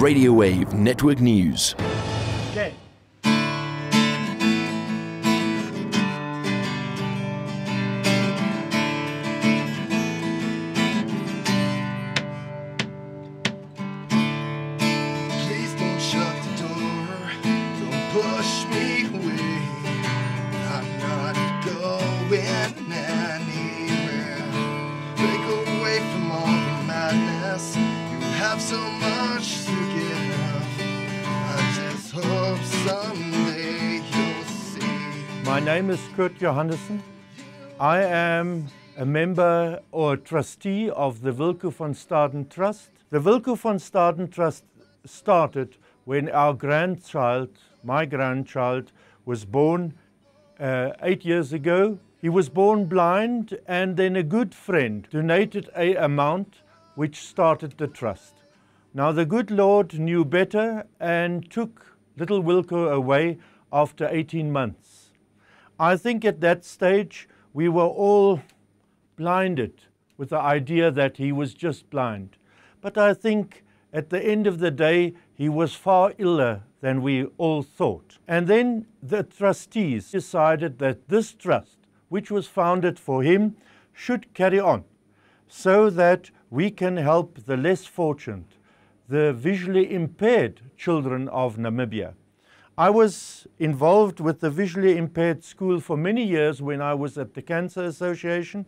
Radio Wave Network News. Okay. Please don't shut My name is Kurt Johannessen. I am a member or trustee of the Wilco van Staden Trust. The Wilco van Staden Trust started when our grandchild, my grandchild, was born uh, eight years ago. He was born blind, and then a good friend donated a amount which started the trust. Now the good Lord knew better and took little Wilco away after 18 months. I think at that stage we were all blinded with the idea that he was just blind. But I think at the end of the day, he was far iller than we all thought. And then the trustees decided that this trust, which was founded for him, should carry on so that we can help the less fortunate, the visually impaired children of Namibia. I was involved with the visually impaired school for many years when I was at the Cancer Association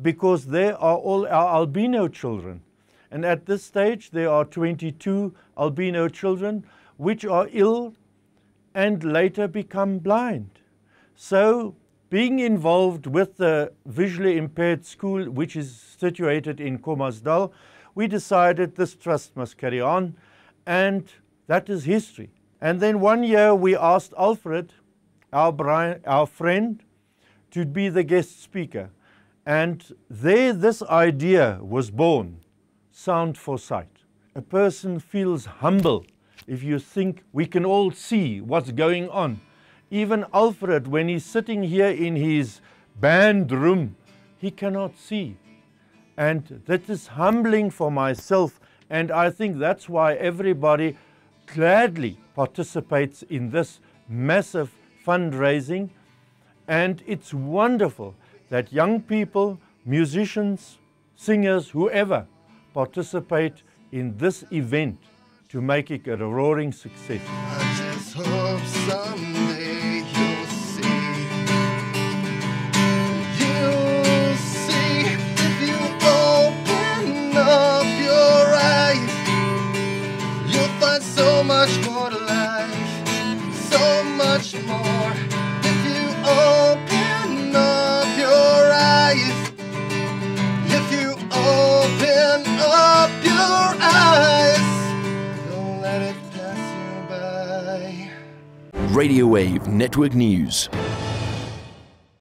because there are all our albino children. And at this stage, there are 22 albino children which are ill and later become blind. So, being involved with the visually impaired school, which is situated in Khomasdal, we decided this trust must carry on, and that is history. And then one year we asked Alfred, our, Brian, our friend, to be the guest speaker. And there this idea was born sound for sight. A person feels humble if you think we can all see what's going on. Even Alfred, when he's sitting here in his band room, he cannot see. And that is humbling for myself. And I think that's why everybody gladly participates in this massive fundraising. And it's wonderful that young people, musicians, singers, whoever, participate in this event to make it a roaring success. Much more. If you open up your eyes, if you open up your eyes, don't let it pass you by. Radio Wave Network News.